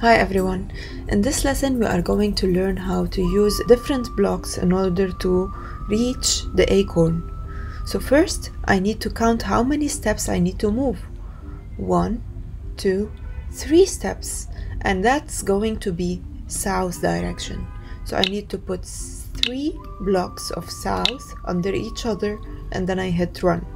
Hi everyone. In this lesson we are going to learn how to use different blocks in order to reach the acorn. So first I need to count how many steps I need to move. One, two, three steps and that's going to be south direction. So I need to put three blocks of south under each other and then I hit run.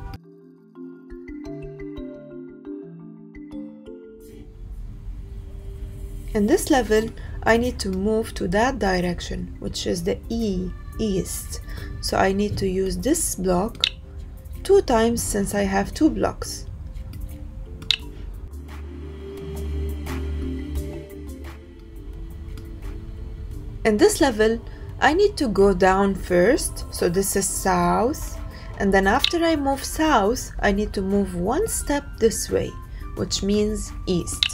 In this level, I need to move to that direction, which is the E, east. So I need to use this block two times since I have two blocks. In this level, I need to go down first, so this is south, and then after I move south, I need to move one step this way, which means east.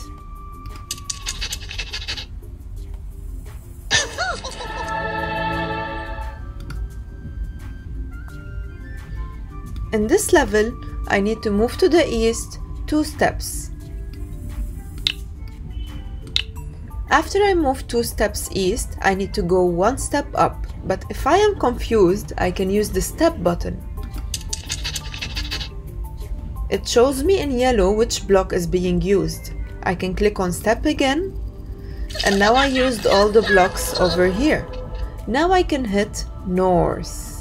In this level, I need to move to the east two steps. After I move two steps east, I need to go one step up, but if I am confused, I can use the step button. It shows me in yellow which block is being used. I can click on step again, and now I used all the blocks over here. Now I can hit north.